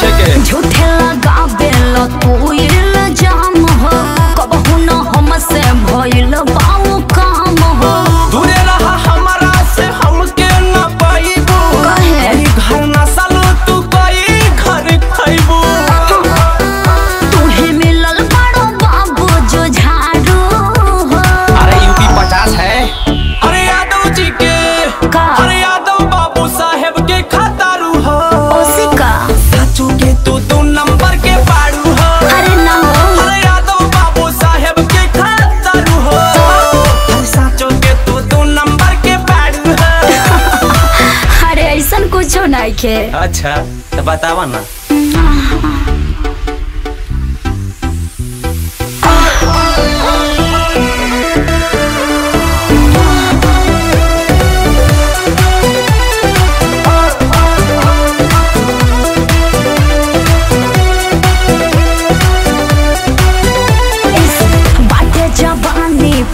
kick it. लिखे अच्छा तो बताओ ना।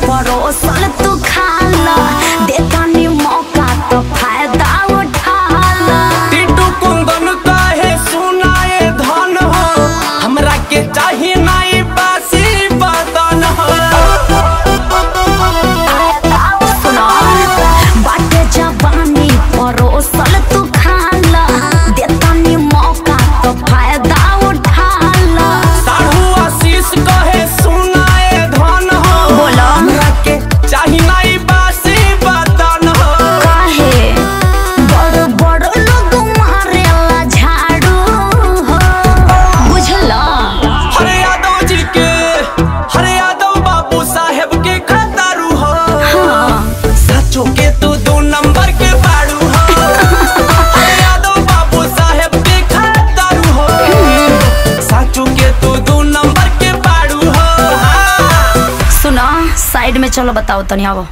पड़ोसल साइड में चलो बताओ तनिया को